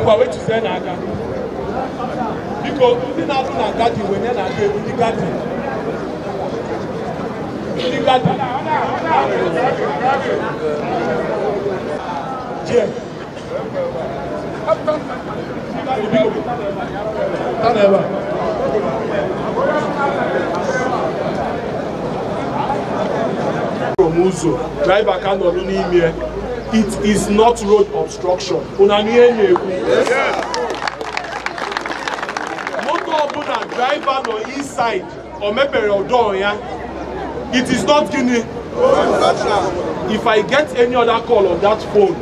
ngwa wetuzie n'aka biko ndị na-arụ na gadin wenye na-aga egwu ndị gadin ndị gadin jee. Ebe a. ụzọ driver ka nọdụ n'ime it is not road obstruction. Una n'ihe na-ekwu moto ọbụla driver nọ inside o mepere it is not gịnị if i get any other call on that phone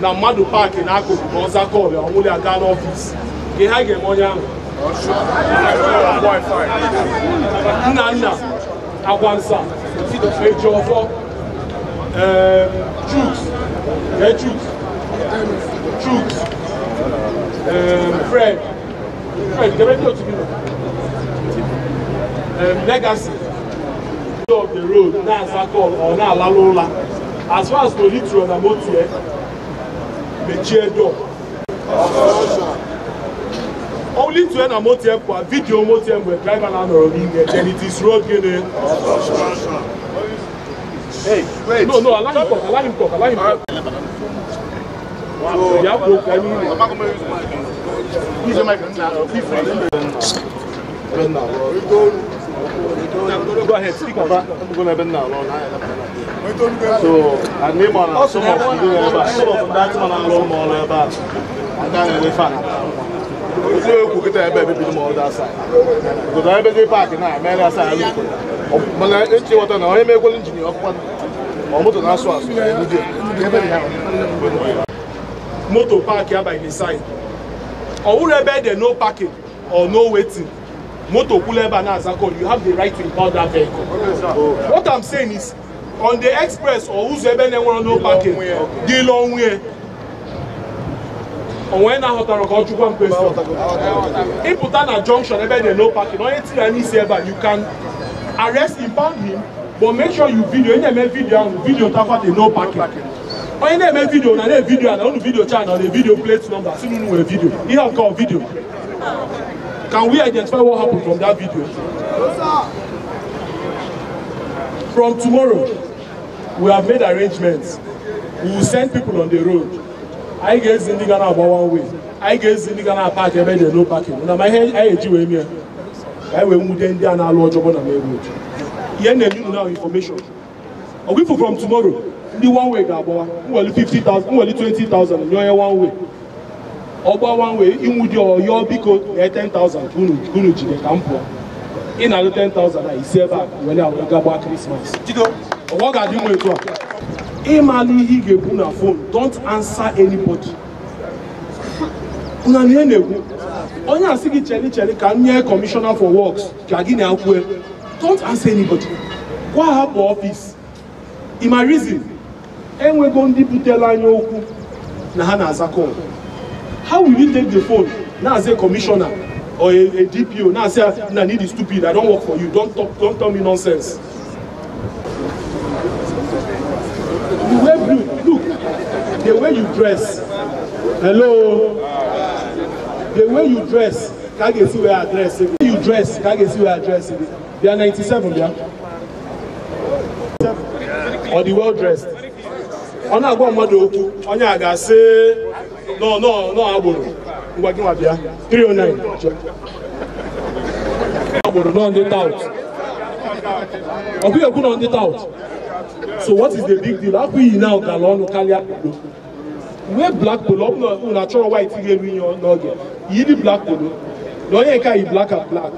na mmadụ paaki n'akụkụ ma ọza call ya ọnwụli aga n'ọfịs ihe a ga-eme onye ahụ nna nna. Agwansa. Eji ọfọ um, Yeah, Chooks, Chooks, um, Fred, Fred, the radio to. Um, Legacy of the road, now Zakol or now Lalola. As far as Politro and Amotie, Mechie door. Only to an Amotie for video Amotie where driver and or then it is road getting. Hey, wait. No, no, allow him talk, allow him talk, allow him talk. So, yeah, broke, I mean, I'm not going to use my phone. Use your microphone. Be free. Ben now, bro. We don't. Go ahead, speak up. I'm going to bend now, bro. So, I name on also some of you ever. Some of that man I'm long more ever. And then we find. Ojú èkó kíta ẹbẹ̀ bíbí ni mo ọ̀dà sáì. Gòtò ẹbẹ̀ dé páàkì náà mẹ́rin àṣà àlù. Mọ̀lá etí wọ́tọ̀ náà ọ̀hìn mẹ́kọ́lì jìnnì ọ̀pọ̀ ọ̀mọ́tò náà sọ àṣù ẹ̀mí díẹ̀. Motor park here by the side. Or wherever there no parking or no waiting, motor kwule ebe a na-aza call, you have the right to impound that vehicle. What I'm saying is, on the express or ụzọ ebe na-enwere no parking, dị long way. onwe na-aghọtara ka ọ chụkwa m question ịpụta na junction ebe dị no parking onye tiri ya n'isi you can arrest impound him but make sure you video onye na-eme video ahụ video takwa dị no parking onye na-eme video na na video na unu video channel na video plate number si unu nwere video. Ihe nke ọ video. Can we identify what happened from that video? From tomorrow we have made arrangements. We will send people on the road. Anyị ga-ezi ndị ga na-agba one way. Anyị ga-ezi ndị ga na-apak ebe dị no parking. Na ma ihe anyị eji wee mie ka anyị wee nwude ndị a na-alụ ọjọọ na main road. Ihe now information. Ọgwụfụ from tomorrow ndị one way ga-agbawa. Nwere 50,000 nwere 20,000 nye onye one way. Ọgba one way inwu dị ọyọ biko na 10,000 unu jide ka m pụọ. Ị na-alụ 10,000 a isi ebe a were gagba krismas ọgbọ ga-adị nwa etu a. Ịmalụ ihe ị ga-ekwu na phone don't answer anybody. Una na ihe na-ekwu? Onye asị gị cheri cheri ka m nye commissioner for works ka gị na-akwue. Don't answer anybody. Gwa hapụ ọfịs ịma reason enwego ndị butere anya okwu na ha na-aza call how will you take the phone? Na-aza commissioner or a, a dpo na-asị na need is stupid. I don't work for you. Don't talk don't tell me nonsense. The way look look the way you dress. Hello? The way you dress ka ga-esi wee address gị. The way you dress ka a ga-esi wee address gị. Bịa 97 bịa ọ dị well dressed ọ na-agwa mmadụ okwu onye a ga-asị nọ nọ nọ agboro ngwa gị nwa bịa. 309 agboro nọ ndị tout. Ọ bụghị ekwu nọ ndị tout. So what is the big deal? Iyi na ọgala ọnụ karịa polo wee black polo ọ bụla unu achọrọ white ga-eru ihe n'oge. Yiri black polo. Na onye nke a yi black and black.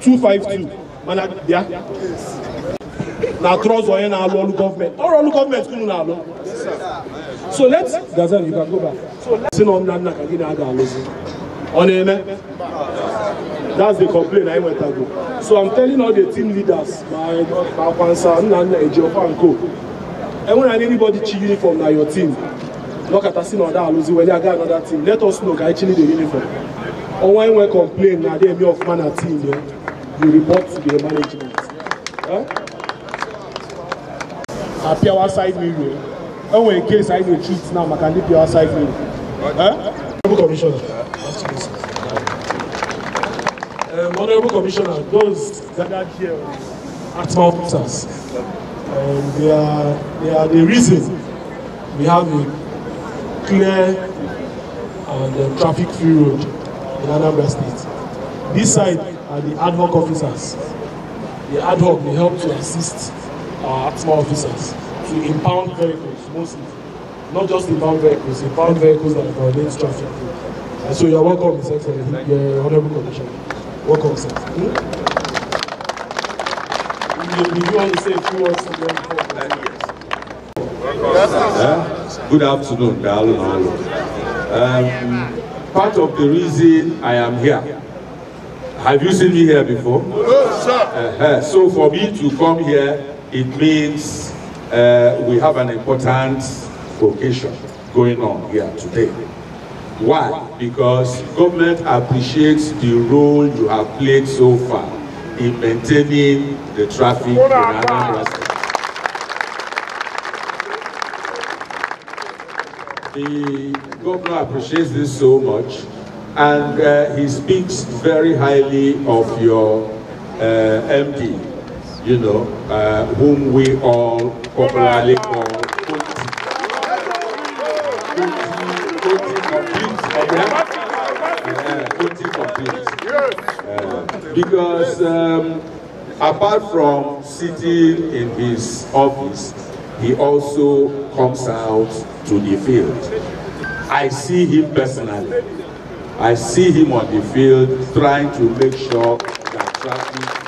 252 mana bịa. Na trọza onye na-alụ ọrụ gọọmenti. Ọrụ ọrụ gọọmenti unu na-alụ. So let's Gazelle you can go back. So let's nna nna ka gị na-aga that's the complaint anyị nwetago so i'm telling all the team leaders ma akwansa nna nna eji ọkwa nko enwere anyị anybody chi uniform na your team. Nọkọta si na ọda alụzi weli aga another team. Let us know ka anyị chili the uniform. Ọnwa enwe complain na adị eme ọfụma na team ya you report to the management. Appear side mirror. Oh, in case I dey treat now, I can leave your side. Huh? Honorable Commissioner. Um, Honorable Commissioner, those gathered here are ATMA officers. Um, they are they are the reason we have a clear and uh, traffic-free road in Anambra State. This side are the ad hoc officers. The ad hoc dey help to assist our ATMA officers to impound vehicles mostly. Not just impound vehicles, impound vehicles that violate traffic. And so you are welcome, His Excellency, uh, Honorable Commissioner. Welcome, sir. Hmm? You, you want to say a few words to them before? Uh, good afternoon, Dalu Um, part of the reason I am here, have you seen me here before? Yes, sir. Uh-huh. So for me to come here, it means uh, we have an important occasion going on here today. Why? Because government appreciates the role you have played so far in maintaining the traffic in Anambra. The governor appreciates this so much and uh, he speaks very highly of your uh, MD, you know, uh, whom we all popularly call Koti. Koti Complete. Yeah, Koti Complete. Uh, because um, apart from sitting in his office, he also comes out to the field. I see him personally. I see him on the field trying to make sure that traffic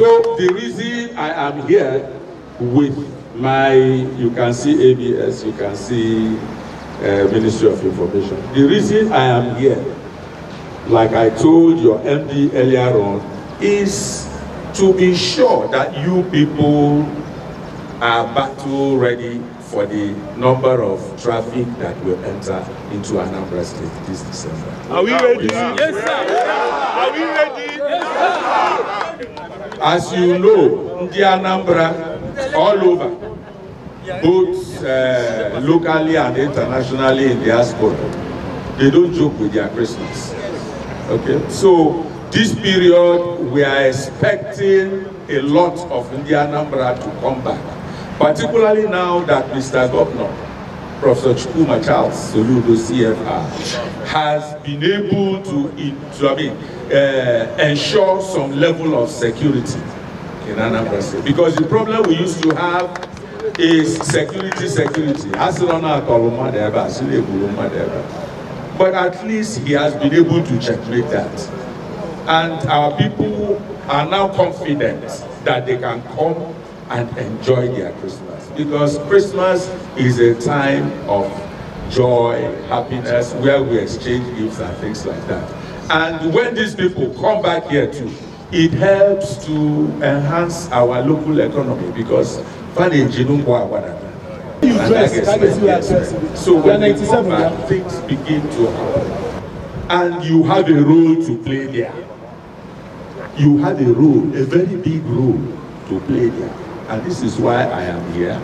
So the reason I am here with my, you can see ABS, you can see uh, Ministry of Information. The reason I am here, like I told your MD earlier on, is to be sure that you people are battle ready for the number of traffic that will enter into Anambra State this December. Are we ready? Yes, sir. Are we ready? As you know, the Anambra all over, both uh, locally and internationally in diaspora, they don't joke with their Christmas. Okay, so this period we are expecting a lot of India Anambra to come back, particularly now that Mr. Governor, Professor Chukuma Charles Soludo CFR, has been able to, to I mean, uh, ensure some level of security in Anambra State. Because the problem we used to have is security, security. But at least he has been able to checkmate that. And our people are now confident that they can come and enjoy their Christmas. Because Christmas is a time of joy, happiness, where we exchange gifts and things like that. And when these people come back here too, it helps to enhance our local economy because You dress, that is you are so when come back, things begin to happen. And you have a role to play there. You have a role, a very big role to play there. And this is why I am here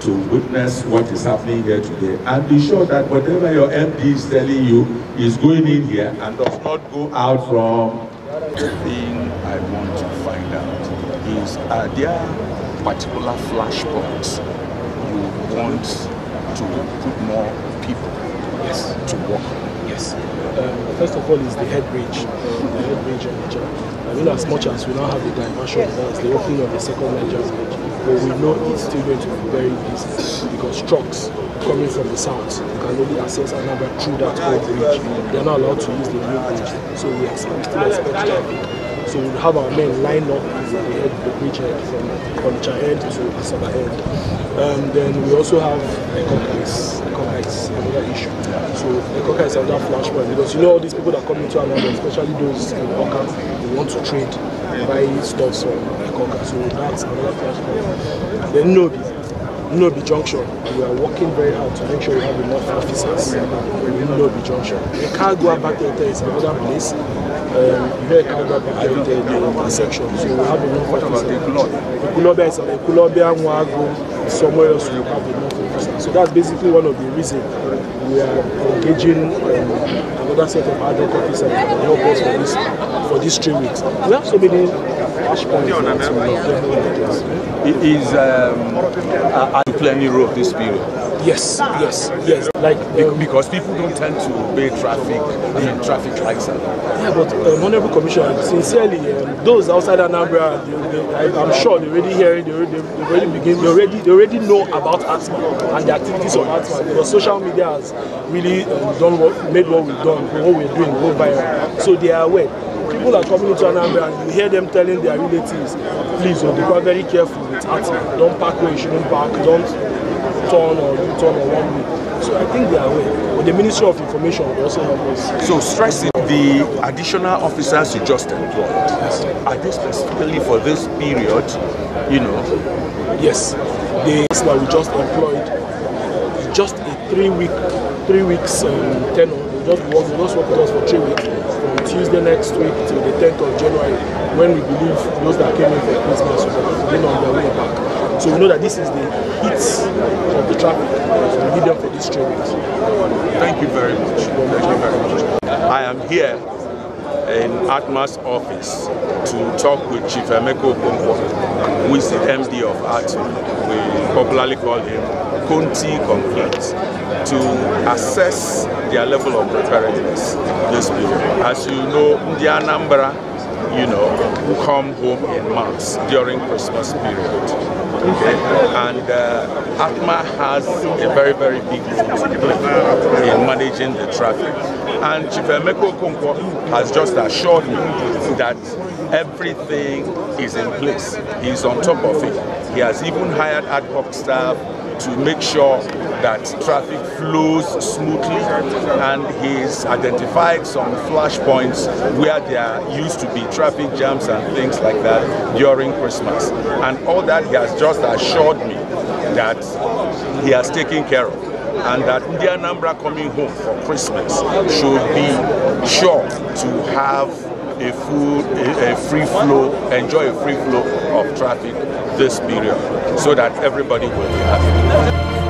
to witness what is happening here today and be sure that whatever your MD is telling you is going in here and does not go out from The thing I want to find out is are there particular flashpoints you want to put more people yes. to work on? Yes. Um, first of all is the head bridge, um, the head bridge Niger. I mean, as much as we now have the diversion, that's the opening of the second Niger bridge, but we know it's still going to be very busy because trucks coming from the south can only access Anambra through that old bridge. They are not allowed to use the new bridge, so we expect, still expect traffic. So we have our men line up the head, the bridgehead from Onitsha end to Asaba end. Um, then we also have Ekoka is, Ekoka is another issue. So Ekoka is another flashpoint because you know all these people that come into Anambra, especially those in Awka, they want to trade, buy stuff from Ekoka. So that's another flashpoint. Then Nobi. Nobi Junction, we are working very hard to make sure we have enough officers in Nobi Junction. The Kagwa Bakete is another place. Bakete, the intersection. So is Ekulobia, Mwago, somewhere else we have enough. So that's basically one of the reasons we are engaging um, another set of ad officers to help us for this, for these three weeks. We have so many are definitely Is um, playing a role this period? Yes, yes, yes. Like um, Because people don't tend to obey traffic, and traffic lights. and- Yeah, but um, Honorable Commissioner, sincerely, um, those outside Anambra, they, they, I, I'm sure they already hearing, they already, they already begin, they already, they already know about ATMA and the activities of ATMA because social media has really um, done what, made what we've done, what we're doing go viral. So they are aware. People are coming into Anambra and you hear them telling their relatives, please, oh, be very careful with ATMA. Don't park where you shouldn't park. Don't turn or U-turn or one way. So I think they are aware. But the Ministry of Information will also help us. So stressing the additional officers you just employed, are they specifically for this period, you know, Yes, the that we just employed just a three week, three weeks um, tenure. They just work, they just work with us for three weeks, from Tuesday next week till the 10th of January, when we believe those that came in for Christmas will begin on their way back. So we know that this is the heat of the traffic. We need them for these three. Thank you very much. Thank you very much. I am here in Atma's office to talk with Chief Emeka Okonkwo, who is the MD of Atma. We popularly call him Conti Complete, to assess their level of preparedness this period. As you know, the Anambra, you know, come home in months during Christmas period. Okay. And uh, Atma has a very, very big role in managing the traffic. And Chief Emeka Okonkwo has just assured me that everything is in place. He's on top of it. He has even hired ad hoc staff to make sure that traffic flows smoothly and he's identified some flash points where there used to be traffic jams and things like that during Christmas. And all that he has just assured me that he has taken care of and that the Anambra coming home for Christmas should be sure to have a full, a, a free flow, enjoy a free flow of traffic this period so that everybody will be happy.